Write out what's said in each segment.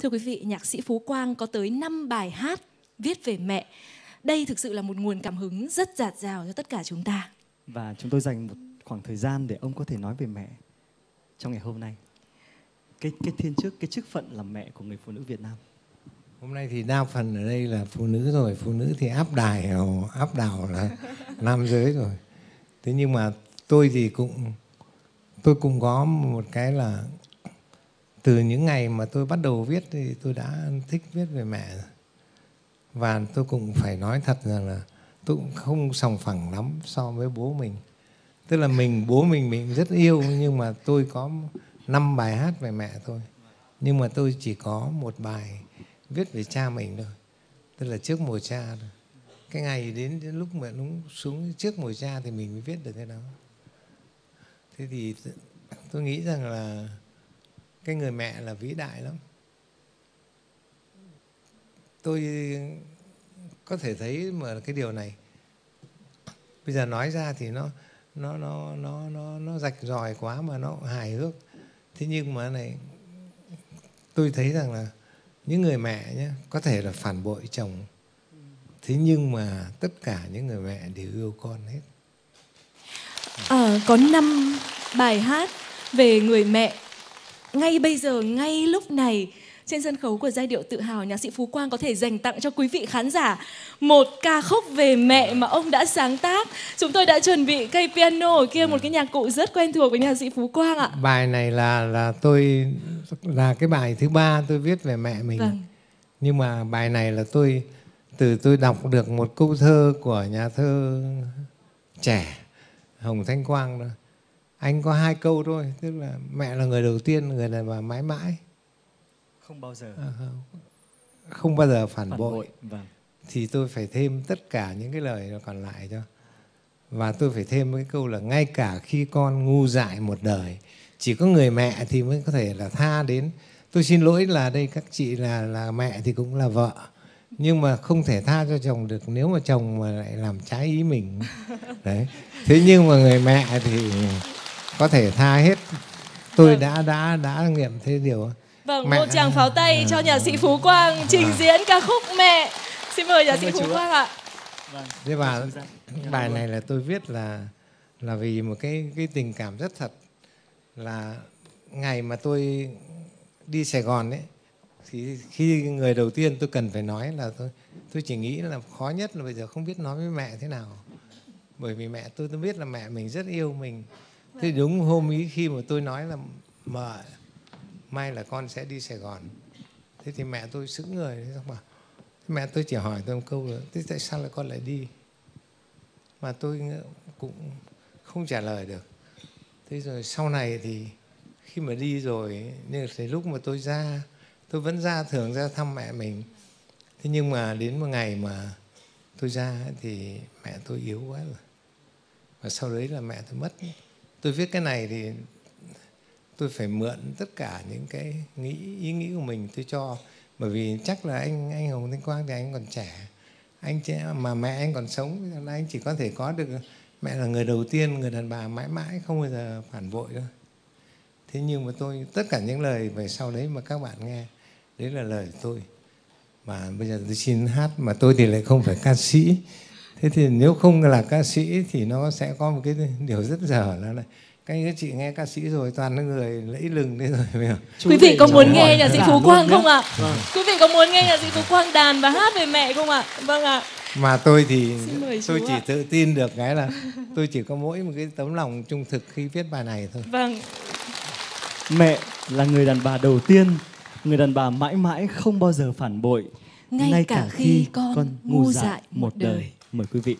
Thưa quý vị, nhạc sĩ Phú Quang có tới 5 bài hát viết về mẹ. Đây thực sự là một nguồn cảm hứng rất dạt dào cho tất cả chúng ta. Và chúng tôi dành một khoảng thời gian để ông có thể nói về mẹ trong ngày hôm nay. Cái cái thiên chức, cái chức phận làm mẹ của người phụ nữ Việt Nam. Hôm nay thì đa phần ở đây là phụ nữ rồi, phụ nữ thì áp đài áp đảo là nam giới rồi. Thế nhưng mà tôi thì cũng tôi cũng có một cái là từ những ngày mà tôi bắt đầu viết thì tôi đã thích viết về mẹ. Và tôi cũng phải nói thật rằng là tôi cũng không sòng phẳng lắm so với bố mình. Tức là mình, bố mình mình rất yêu nhưng mà tôi có năm bài hát về mẹ thôi. Nhưng mà tôi chỉ có một bài viết về cha mình thôi. Tức là trước mùa cha thôi. Cái ngày đến, đến lúc mà đúng xuống trước mùa cha thì mình mới viết được cái đó. Thế thì tôi nghĩ rằng là cái người mẹ là vĩ đại lắm. Tôi có thể thấy mà cái điều này. Bây giờ nói ra thì nó nó nó nó nó nó rạch ròi quá mà nó hài hước. Thế nhưng mà này tôi thấy rằng là những người mẹ nhé có thể là phản bội chồng. Thế nhưng mà tất cả những người mẹ đều yêu con hết. À, có năm bài hát về người mẹ ngay bây giờ ngay lúc này trên sân khấu của giai điệu tự hào nhạc sĩ phú quang có thể dành tặng cho quý vị khán giả một ca khúc về mẹ mà ông đã sáng tác. Chúng tôi đã chuẩn bị cây piano ở kia một cái nhạc cụ rất quen thuộc với nhạc sĩ phú quang ạ. Bài này là là tôi là cái bài thứ ba tôi viết về mẹ mình. Vâng. nhưng mà bài này là tôi từ tôi đọc được một câu thơ của nhà thơ trẻ hồng thanh quang đó anh có hai câu thôi tức là mẹ là người đầu tiên người đàn bà mãi mãi. Không bao giờ. À, không. Bao giờ phản, phản bội, bội. Vâng. thì tôi phải thêm tất cả những cái lời còn lại cho. Và tôi phải thêm cái câu là ngay cả khi con ngu dại một đời chỉ có người mẹ thì mới có thể là tha đến. Tôi xin lỗi là đây các chị là là mẹ thì cũng là vợ. Nhưng mà không thể tha cho chồng được nếu mà chồng mà lại làm trái ý mình. Đấy. Thế nhưng mà người mẹ thì có thể tha hết. Tôi vâng. đã đã đã nghiệm thế điều. Vâng mẹ... một chàng pháo tay cho nhạc sĩ phú quang trình vâng. diễn ca khúc mẹ. Xin mời nhạc sĩ phú quang ạ. Vâng. thế và bài này là tôi viết là là vì một cái cái tình cảm rất thật là ngày mà tôi đi Sài Gòn ấy thì khi người đầu tiên tôi cần phải nói là tôi tôi chỉ nghĩ là khó nhất là bây giờ không biết nói với mẹ thế nào. Bởi vì mẹ tôi tôi biết là mẹ mình rất yêu mình thế đúng hôm ý khi mà tôi nói là mà mai là con sẽ đi sài gòn. Thế thì mẹ tôi sững người, thế xong mà mẹ tôi chỉ hỏi tôi một câu là, thế tại sao lại con lại đi? Mà tôi cũng không trả lời được. Thế rồi sau này thì khi mà đi rồi nhưng thì lúc mà tôi ra, tôi vẫn ra thường ra thăm mẹ mình. Thế nhưng mà đến một ngày mà tôi ra thì mẹ tôi yếu quá rồi. Và sau đấy là mẹ tôi mất tôi viết cái này thì tôi phải mượn tất cả những cái nghĩ, ý nghĩ của mình tôi cho. Bởi vì chắc là anh anh Hồng Thanh Quang thì anh còn trẻ. Anh trẻ mà mẹ anh còn sống anh chỉ có thể có được, mẹ là người đầu tiên, người đàn bà mãi mãi, không bao giờ phản bội đâu. Thế nhưng mà tôi, tất cả những lời về sau đấy mà các bạn nghe, đấy là lời tôi. Mà bây giờ tôi xin hát, mà tôi thì lại không phải ca sĩ thế thì nếu không là ca sĩ thì nó sẽ có một cái điều rất dở là này các anh các chị nghe ca sĩ rồi toàn là người lẫy lừng đấy rồi quý vị có muốn nghe nhạc sĩ phú quang không ạ? Vâng. quý vị có muốn nghe nhạc sĩ phú quang đàn và hát về mẹ không ạ? Vâng ạ. Mà tôi thì tôi chỉ ạ. tự tin được cái là tôi chỉ có mỗi một cái tấm lòng trung thực khi viết bài này thôi. Vâng. Mẹ là người đàn bà đầu tiên người đàn bà mãi mãi không bao giờ phản bội. Ngay, ngay cả, cả khi con, con ngu dại một đời. đời mời quý vị.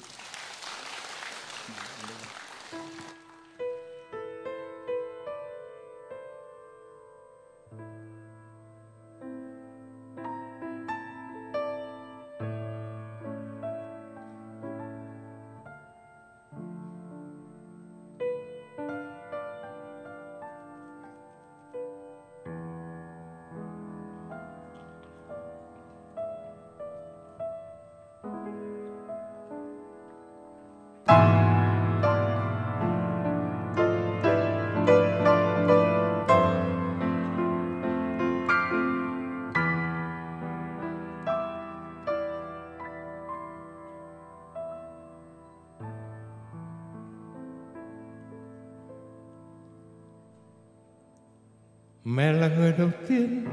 Mẹ là người đầu tiên.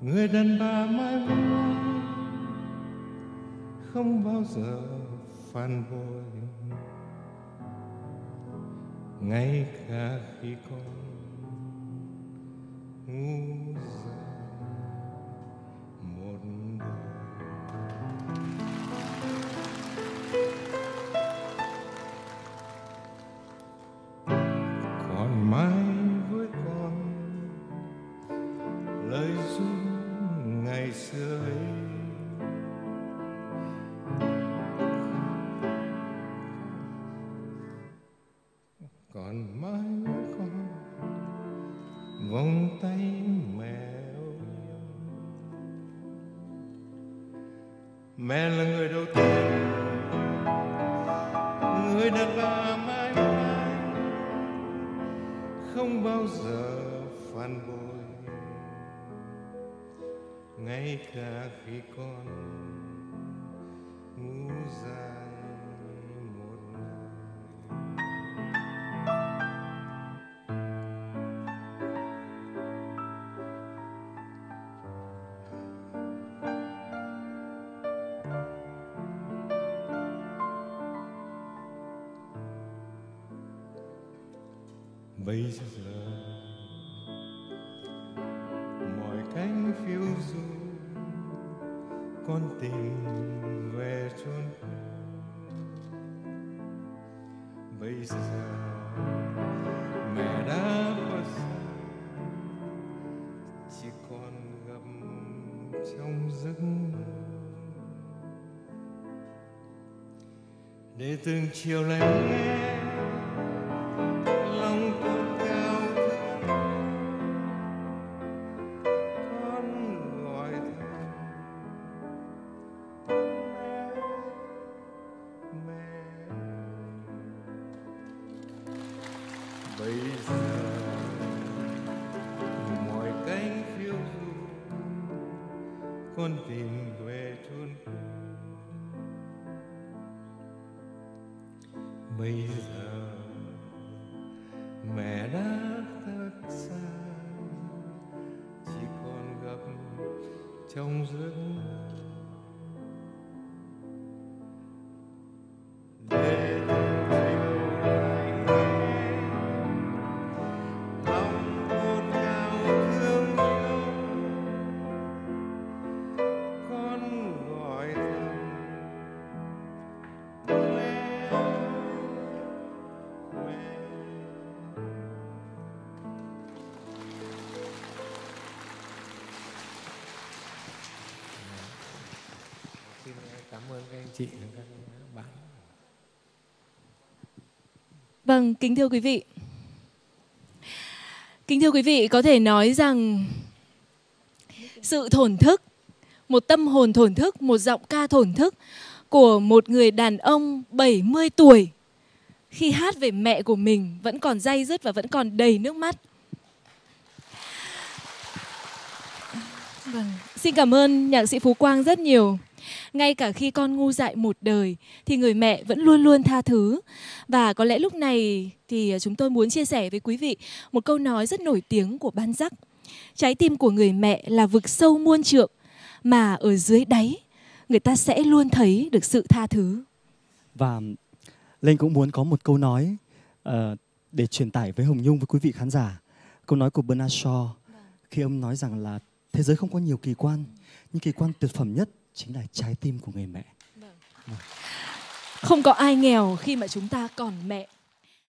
Người đàn bà mãi mãi không bao giờ phản bội. Ngay cả khi con ngu dại. Còn mãi con vòng tay mẹ ơi mẹ là người đầu tiên, người đàn bà mãi mãi, không bao giờ phản bội. Ngay cả khi con bây giờ mọi cánh phiêu du, con tìm về chốn bây giờ mẹ đã khuất xa chỉ còn gặp trong giấc mơ. Để từng chiều lắng bây giờ, mọi cánh phiêu du, con tìm về thôn bây giờ, mẹ đã thật xa chỉ còn gặp trong giấc mơ. Chị và các bạn Vâng, kính thưa quý vị. Kính thưa quý vị, có thể nói rằng sự thổn thức, một tâm hồn thổn thức, một giọng ca thổn thức của một người đàn ông 70 tuổi khi hát về mẹ của mình vẫn còn day dứt và vẫn còn đầy nước mắt. Vâng, xin cảm ơn nhạc sĩ Phú Quang rất nhiều. Ngay cả khi con ngu dại một đời thì người mẹ vẫn luôn luôn tha thứ. Và có lẽ lúc này thì à, chúng tôi muốn chia sẻ với quý vị một câu nói rất nổi tiếng của Ban Giác. Trái tim của người mẹ là vực sâu muôn trượng mà ở dưới đáy người ta sẽ luôn thấy được sự tha thứ. Và linh cũng muốn có một câu nói uh, để truyền tải với Hồng Nhung với quý vị khán giả. Câu nói của Bernard Shaw khi ông nói rằng là thế giới không có nhiều kỳ quan, nhưng kỳ quan tuyệt phẩm nhất chính là trái tim của người mẹ. Không có ai nghèo khi mà chúng ta còn mẹ.